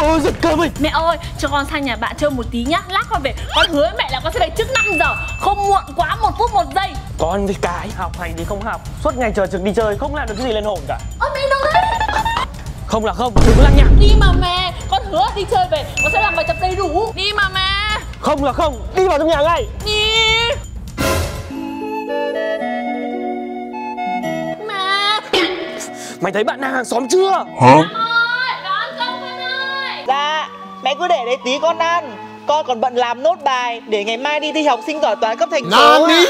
Ôi giật cơm ơi Mẹ ơi, cho con sang nhà bạn chơi một tí nhá. Lát con về, con hứa với mẹ là con sẽ về trước 5 giờ. Không muộn quá một phút một giây. Con với cái. Học hành thì không học. Suốt ngày chờ trực đi chơi không làm được cái gì lên hồn cả. Ơ mẹ đâu đấy. Không là không, đừng có lăng nhăng. Đi mà mẹ, con hứa đi chơi về Con sẽ làm bài tập đầy đủ. Đi mà mẹ. Không là không, đi vào trong nhà ngay. Đi. Mẹ. Mày thấy bạn nàng hàng xóm chưa? Ơi, Dạ, mẹ cứ để đấy tí con ăn Con còn bận làm nốt bài Để ngày mai đi thi học sinh giỏi toán cấp thành phố ạ.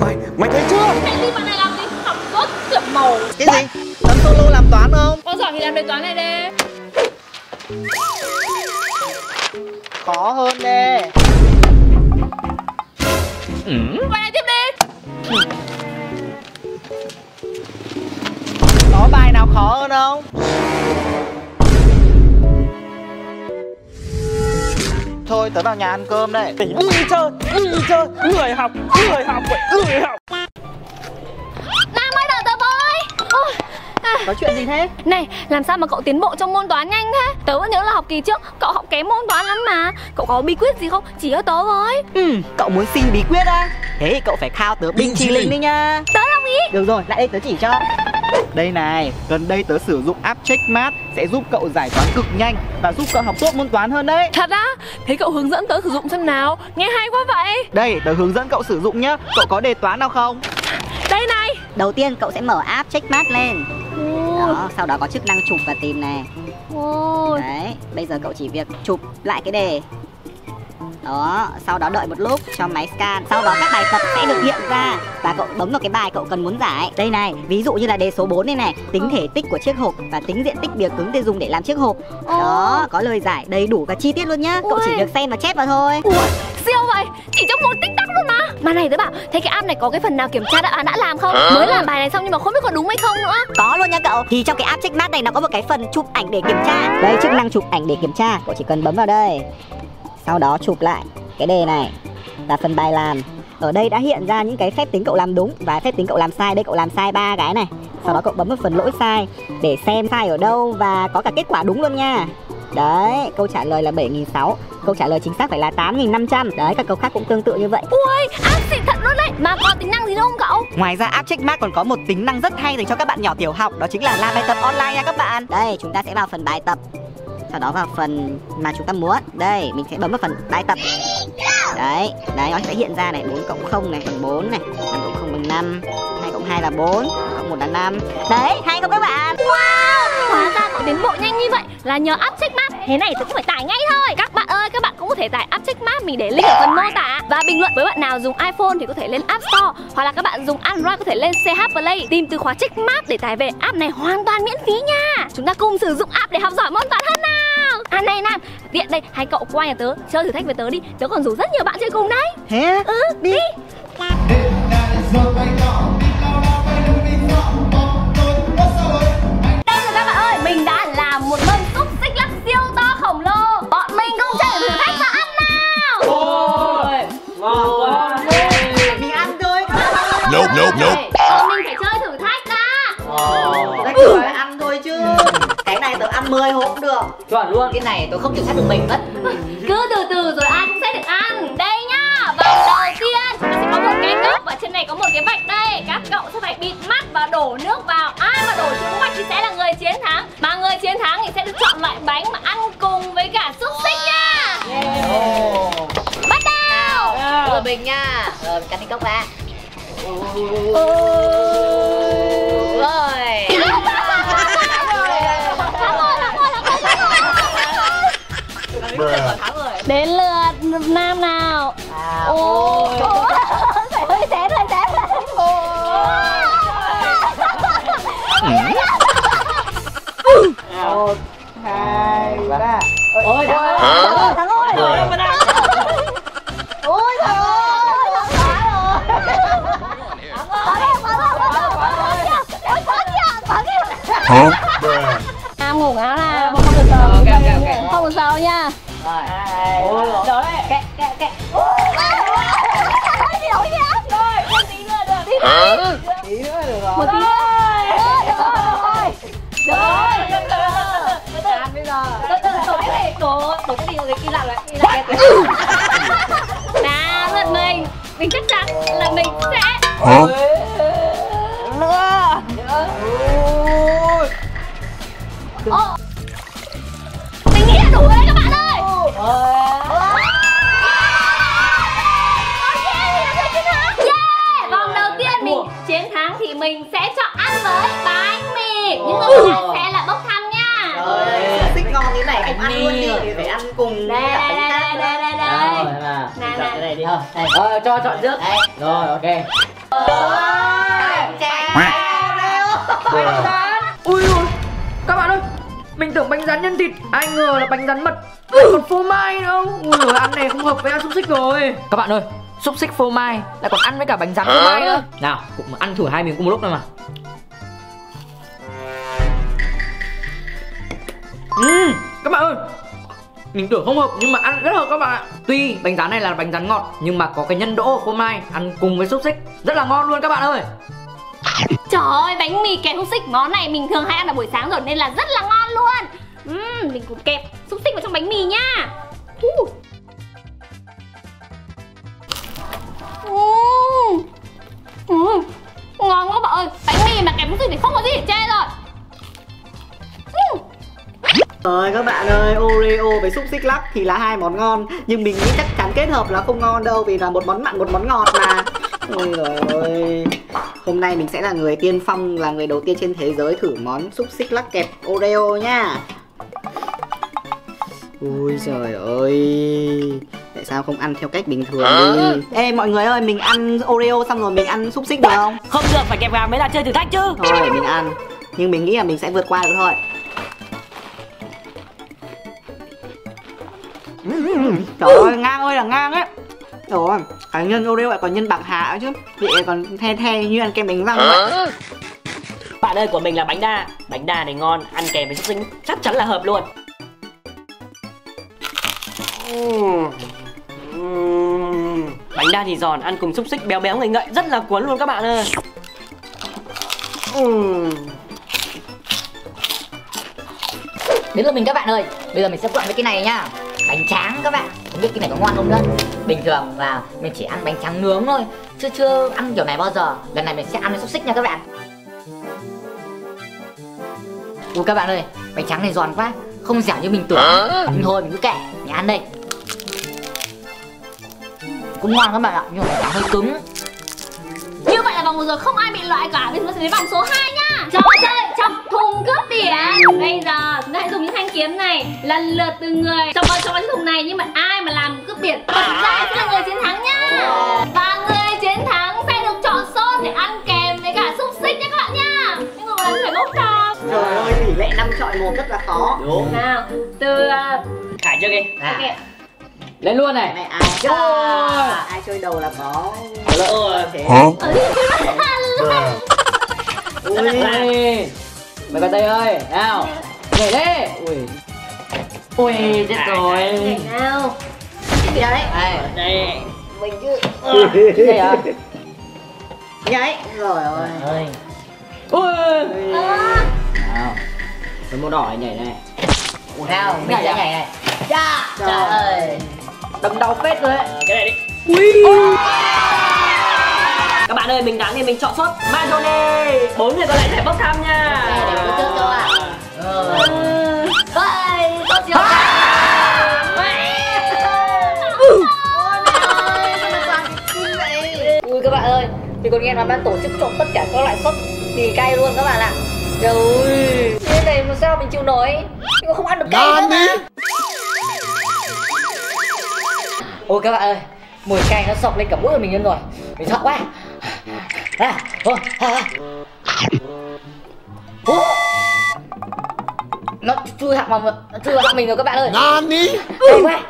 Mày, mày thấy chưa Mẹ đi bạn này làm gì? Học tốt kiểu màu Cái gì? Làm solo làm toán không? Con giỏi thì làm đề toán này đi Khó hơn đê Bài này tiếp đi Có bài nào khó hơn không? Thôi tớ vào nhà ăn cơm đây Đi chơi, đi chơi Người học, người học, người học Nam ơi đợi tớ với Ôi, à. Có chuyện gì thế? Này, làm sao mà cậu tiến bộ trong môn toán nhanh thế? Tớ vẫn nhớ là học kỳ trước cậu học kém môn toán lắm mà Cậu có bí quyết gì không? Chỉ cho tớ với Ừ, cậu muốn xin bí quyết à? Thế thì cậu phải khao tớ binh chi linh đi nha Tớ đồng ý Được rồi, lại đây tớ chỉ cho Đây này, gần đây tớ sử dụng app Checkmate Sẽ giúp cậu giải toán cực nhanh Và giúp cậu học tốt môn toán hơn đấy. Thật á? Thế cậu hướng dẫn tớ sử dụng xem nào. Nghe hay quá vậy. Đây, tớ hướng dẫn cậu sử dụng nhá. Cậu có đề toán nào không? Đây này. Đầu tiên cậu sẽ mở app Checkmate lên. Đó, sau đó có chức năng chụp và tìm này. Đấy, bây giờ cậu chỉ việc chụp lại cái đề Đó, sau đó đợi một lúc cho máy scan. Sau đó các bài tập sẽ được hiện ra Và cậu bấm vào cái bài cậu cần muốn giải. Đây này, ví dụ như là đề số 4 đây này Tính thể tích của chiếc hộp và tính diện tích bìa cứng để dùng để làm chiếc hộp. Đó, có lời giải đầy đủ và chi tiết luôn nhá. Cậu chỉ việc xem và chép vào thôi. Ui, siêu vậy. Chỉ trong một tích tắc luôn mà. Mà này tớ bảo Thế cái app này có cái phần nào kiểm tra đáp án đã làm không? Mới làm bài này xong nhưng mà không biết có đúng hay không nữa. Có luôn nha cậu. Thì trong cái app Checkmate này nó có một cái phần chụp ảnh để kiểm tra. Đây chức năng chụp ảnh để kiểm tra. Cậu chỉ cần bấm vào đây Sau đó chụp lại. Cái đề này Và phần bài làm. Ở đây đã hiện ra những cái phép tính cậu làm đúng Và phép tính cậu làm sai. Đây cậu làm sai ba cái này. Sau đó cậu bấm vào phần lỗi sai Để xem sai ở đâu Và có cả kết quả đúng luôn nha. Đấy, câu trả lời là 7.600 Câu trả lời chính xác phải là 8.500 Đấy, các câu khác cũng tương tự như vậy. Ui, app xịn thật luôn đấy. Mà có tính năng gì đâu không cậu? Ngoài ra app Checkmate còn có một tính năng rất hay dành cho các bạn nhỏ tiểu học. Đó chính là làm bài tập online nha các bạn. Đây, chúng ta sẽ vào phần bài tập sau đó vào phần mà chúng ta muốn. Đây, mình sẽ bấm vào phần bài tập. Đấy, đấy nó sẽ hiện ra này. 4 cộng 0 này bằng 4 này. 5 cộng 0 bằng 5 2 cộng 2 là 4 cộng 1 là 5 Đấy, hay không các bạn? Wow, hóa ra cậu tiến bộ nhanh như vậy là nhờ app check map. Thế này tớ cũng phải tải ngay thôi. Các bạn ơi, các bạn cũng có thể tải app check map Mình để link ở phần mô tả. Và bình luận với bạn nào dùng iPhone thì có thể lên App Store Hoặc là các bạn dùng Android có thể lên CH Play. Tìm từ khóa check map để tải về app này hoàn toàn miễn phí nha. Chúng ta cùng sử dụng app để học giỏi môn toán hơn nào À này Nam, tiện đây, hai cậu qua nhà tớ chơi thử thách với tớ đi. Tớ còn rủ rất nhiều bạn chơi cùng đấy. Thế Ừ, đi. Đây rồi các bạn ơi, mình đã làm một mâm xúc xích lắc siêu to khổng lồ. Bọn mình cùng chơi thử thách và ăn nào. Mình ăn thôi. Nope, nope, nope. 10 hộp được. Chuẩn luôn. Cái này tôi không kiểm soát được mình mất. Cứ từ từ rồi ai cũng sẽ được ăn. Đây nhá, vòng đầu tiên. Nó sẽ có một cái cốc và trên này có một cái vạch đây. Các cậu sẽ phải bịt mắt và đổ nước vào. Ai mà đổ trúng vạch thì sẽ là người chiến thắng. Mà người chiến thắng thì sẽ được chọn loại bánh mà ăn cùng với cả xúc xích nha. Bắt đầu. Rồi mình nha. Rồi mình cắt cái cốc ra Rồi Đến lượt nam nào. Ôi. Phải hơi xém hơi xém. Một Hai Ba. Ôi? Thắng ơi. Bruh. Ôi trời ơi. Thắng quá rồi Huh? Bruh. Được sờ nha Ôi Rồi Kệ kệ kệ Hả? Tí nữa được rồi Một tí nữa Rồi bây giờ tổ chức đi rồi kim lại rồi kim lại kẹp nào lượt mình mình chắc chắn là mình sẽ Hả? Ồ. mình sẽ chọn ăn với bánh mì. Nhưng người ăn sẽ là bốc thăm nha. Ơi, xích ngon thế này không ăn luôn đi thì phải ăn cùng Đây, đây, bánh đây, đây, đây, đây, Này, chọn cái này đi không? Ờ cho chọn trước. Rồi ok. Ui ui. Các bạn ơi Mình tưởng bánh rán nhân thịt. Ai ngờ là bánh rán mật. Lại còn phô mai nữa Ui ăn này không hợp với ăn xúc xích rồi. Các bạn ơi Xúc xích phô mai Lại còn ăn với cả bánh rán phô mai nữa. Nào cũng ăn thử hai miếng cùng một lúc thôi mà Ừm Các bạn ơi. Mình tưởng không hợp nhưng mà ăn rất hợp các bạn ạ. Tuy bánh rán này là bánh rán ngọt Nhưng mà có cái nhân đỗ phô mai Ăn cùng với xúc xích Rất là ngon luôn các bạn ơi. Trời ơi, bánh mì kẹp xúc xích Món này mình thường hay ăn vào buổi sáng rồi Nên là rất là ngon luôn. Ừm, Mình cũng kẹp xúc xích vào trong bánh mì nha. Uh. Ừ. Ngon quá bạn ơi. Bánh mì mà kẹp cái gì thì không có gì để chê rồi. Ừ. Rồi các bạn ơi, Oreo với xúc xích lắc thì là hai món ngon. Nhưng mình nghĩ chắc chắn kết hợp là không ngon đâu Vì là một món mặn, một món ngọt mà. Ôi rồi ơi. Hôm nay mình sẽ là người tiên phong, là người đầu tiên trên thế giới thử món xúc xích lắc kẹp Oreo nha. Ui trời ơi sao không ăn theo cách bình thường đi. Ê mọi người ơi, mình ăn Oreo xong rồi mình ăn xúc xích được không? Không được, phải kẹp gà mới là chơi thử thách chứ. Thôi để mình ăn. Nhưng mình nghĩ là mình sẽ vượt qua được thôi. Trời ơi, ngang ơi là ngang ấy. Trời ơi, cả nhân Oreo lại còn nhân bạc hà nữa chứ. Vị còn the the như ăn kem bánh răng vậy. Bạn ơi, của mình là bánh đa. Bánh đa này ngon, ăn kèm với xúc xích chắc chắn là hợp luôn. Bánh đa thì giòn, ăn cùng xúc xích béo béo ngậy ngậy Rất là cuốn luôn các bạn ơi. Ừm. đến lượt mình các bạn ơi bây giờ mình sẽ chọn với cái này nhá bánh tráng các bạn không biết cái này có ngon không nữa. Bình thường là mình chỉ ăn bánh tráng nướng thôi chưa chưa ăn kiểu này bao giờ. Lần này mình sẽ ăn với xúc xích nha các bạn. Ui các bạn ơi bánh tráng này giòn quá không dẻo như mình tưởng. Nhưng thôi mình cứ kệ mình ăn đây cũng ngon các bạn ạ nhưng mà tráng hơi cứng. Như vậy là vòng vừa rồi không ai bị loại cả Bây giờ sẽ đến vòng số 2 nha Trò chơi chọc thùng cướp tiền Bây giờ chúng ta hãy dùng những thanh kiếm này Lần lượt từng người. Chọc vào trong cái thùng này Nhưng mà ai mà làm cướp Còn chúng ta sẽ là người chiến thắng nha Và người chiến thắng sẽ được chọn sốt để ăn kèm với cả xúc xích nha các bạn nha Nhưng người còn lại phải bốc thăm Trời ơi, tỷ lệ 5 chọi một rất là khó. Đúng Nào, từ Khải trước đi. À, ok. Lên luôn này. Này ai chơi Ai chơi đầu là có Ôi. Thế. Hả? Ui, mày vào đây ơi, nào. Nhảy đi. Ui. Ui, chết rồi. nào. Cái đấy? Đây, Mình chứ. Cái này à Nhảy Rồi ơi. Ui. À, Nào. Cái màu đỏ này nhảy này. Nào, mình sẽ nhảy này. Dạ. Trời Trời. ơi Đấm đau phết rồi ấy. Ờ, Cái này đi. Các bạn ơi, mình thắng thì mình chọn sốt Mayonnaise Bốn người còn lại phải bốc thăm nha. Để mình trước cho ạ. Tốt chưa Ui các bạn ơi Thì còn nghe nói ban tổ chức trộn tất cả các loại sốt mì cay luôn các bạn ạ. Trời ơi. Thế này mà sao mình chịu nổi? Mà không ăn được cay nữa mà Ôi các bạn ơi Mùi cay nó sộc lên cả mũi của mình luôn rồi. Mình sợ quá. À, ô, à, à. Ô. Nó chui hạng vào nó chui vào mình rồi các bạn ơi. Nani? Cay quá.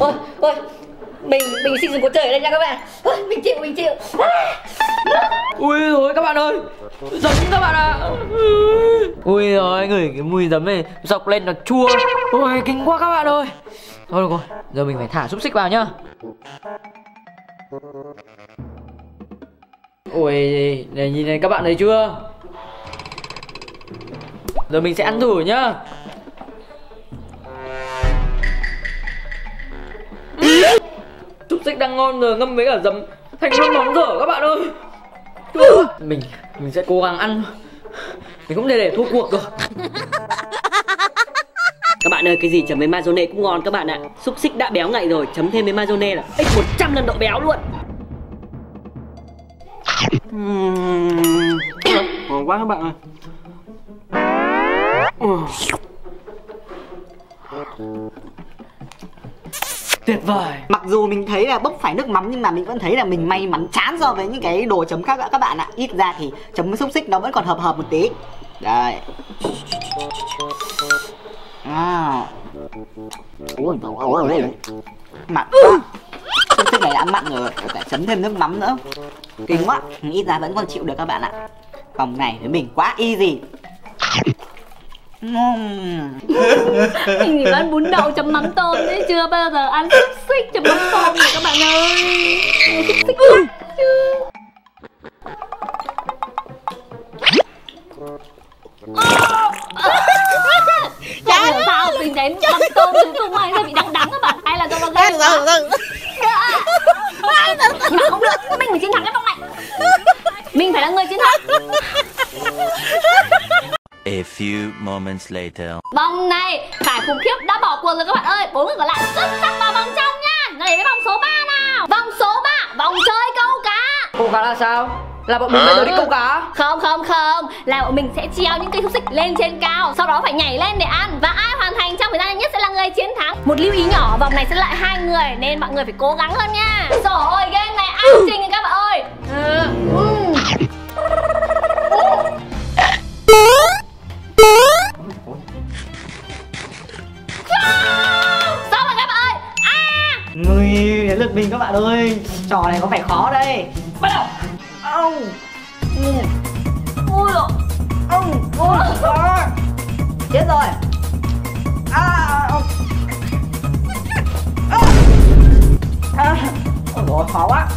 Ôi, ôi Mình, mình sinh dùng của trời ở đây nha các bạn. Ôi, Mình chịu, mình chịu. Ui rồi các bạn ơi. Giấm các bạn ạ. Ui rồi ngửi cái mùi giấm này Dọc lên nó chua. Ôi kinh quá các bạn ơi Thôi được rồi, giờ mình phải thả xúc xích vào nhá. Ôi, này nhìn này các bạn thấy chưa? Giờ mình sẽ ăn thử nhá. Xúc xích đang ngon rồi ngâm với cả dấm thành luôn móng dở các bạn ơi. Mình, mình sẽ cố gắng ăn. Mình không thể để thua cuộc rồi bạn ơi cái gì chấm với mayonnaise cũng ngon các bạn ạ Xúc xích đã béo ngậy rồi chấm thêm với mayonnaise là x 100 lần độ béo luôn Uhm, Ngon quá các bạn ơi. Tuyệt vời Mặc dù mình thấy là bốc phải nước mắm nhưng mà mình vẫn thấy là mình may mắn chán so với những cái đồ chấm khác các bạn ạ. Ít ra thì chấm với xúc xích nó vẫn còn hợp hợp một tí. Đây. À. Mặn quá. Xúc xích này đã mặn rồi, phải chấm thêm nước mắm nữa. Kinh quá, ít ra vẫn còn chịu được các bạn ạ. Vòng này với mình quá easy. Mình chỉ ăn bún đậu chấm mắm tôm đấy Chưa bao giờ ăn xúc xích chấm mắm tôm rồi các bạn ơi Xúc xích lắm chứ người chiến thắng A few moments later. Vòng này Khải khủng khiếp đã bỏ cuộc rồi các bạn ơi. Bốn người còn lại xuất sắc vào vòng trong nha. Rồi đến với vòng số 3 nào? Vòng số 3 Vòng chơi câu cá. Câu cá là sao? Là bọn mình bây giờ đi câu cá? Không không không. Là bọn mình sẽ treo những cây xúc xích lên trên cao Sau đó phải nhảy lên để ăn. Và ai hoàn thành trong thời gian nhanh nhất sẽ là người chiến thắng. Một lưu ý nhỏ Vòng này sẽ lại hai người Nên mọi người phải cố gắng hơn nha. Rồi ơi game này ăn trình các bạn ơi Trò này có vẻ khó đây. Bắt đầu. Ông Ui dồi. Ông Ôi à. Chết rồi. À ông À. À. Ôi dồi khó quá.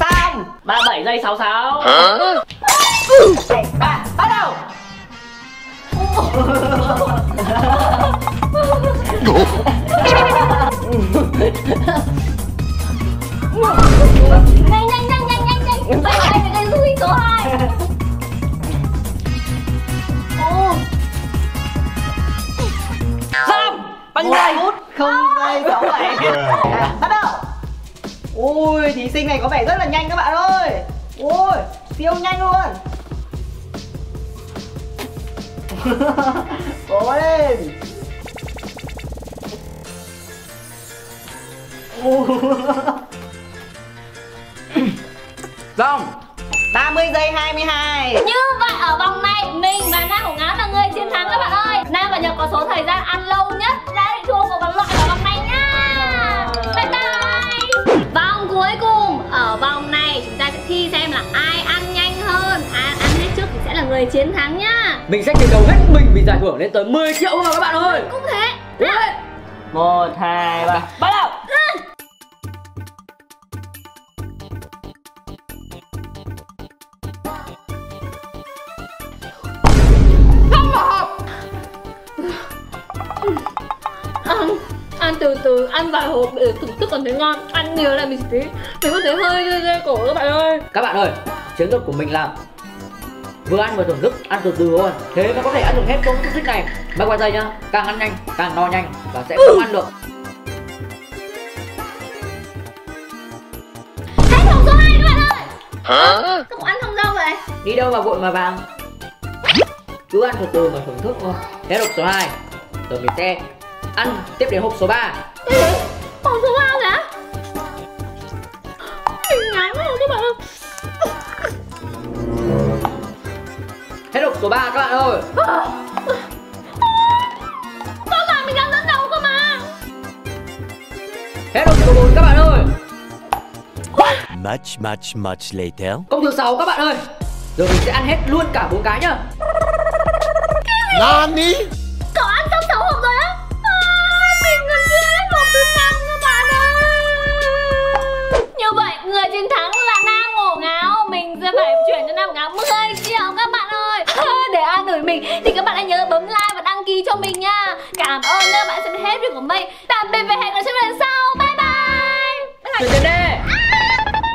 Xong. 37 giây 66 ba Bắt đầu Nhanh nhanh nhanh nhanh nhanh nhanh Đây đây đây đây xúc số 2 Ồ Xong Bao nhiêu Một không giây sáu bảy Bắt đầu Ui thí sinh này có vẻ rất là nhanh các bạn ơi. Ui siêu nhanh luôn. Cố lên. Xong. 30 giây 22 Như vậy ở vòng này Mình và Nam của Ngáo là người chiến thắng các bạn ơi. Nam và Nhật có số thời gian ăn lâu nhất. Đã bị thua cuộc vòng loại ở vòng này nha. Bye bye. Vòng cuối cùng. Ở vòng này chúng ta sẽ thi xem là ai ăn nhanh hơn. Ai ăn hết trước thì sẽ là người chiến thắng mình sẽ chiến đấu hết mình vì giải thưởng lên tới 10 triệu mà các bạn ơi. Cũng thế. Lên. 1, 2, 3 Bắt đầu. Ăn ăn từ từ ăn vài hộp để thưởng thức còn thấy ngon. Ăn nhiều là mình tí mình có thể hơi ghê cổ các bạn ơi. Các bạn ơi chiến thuật của mình là vừa ăn vừa thưởng thức ăn từ từ thôi. Thế mới có thể ăn được hết công xúc xích này. Ba qua dây nhá. Càng ăn nhanh càng no nhanh và sẽ không ăn được. Hết hộp số 2 các bạn ơi. Các bạn ăn không đâu vậy đi đâu mà vội mà vàng? Cứ ăn từ từ mà thưởng thức thôi. Hết hộp số 2 rồi mình sẽ ăn tiếp đến hộp số 3 hộp số số 3 các bạn ơi Rõ ràng mình đang dẫn đầu cơ mà. Hết hộp số 4 các bạn ơi. Much, much, much later. công thứ 6 các bạn ơi. Giờ mình sẽ ăn hết luôn cả bốn cái nhá. Nani? Để an ủi mình, thì các bạn hãy nhớ bấm like và đăng ký cho mình nha. Cảm ơn các bạn xem hết video của Mây Tạm biệt và hẹn gặp lại lần sau. Bye bye.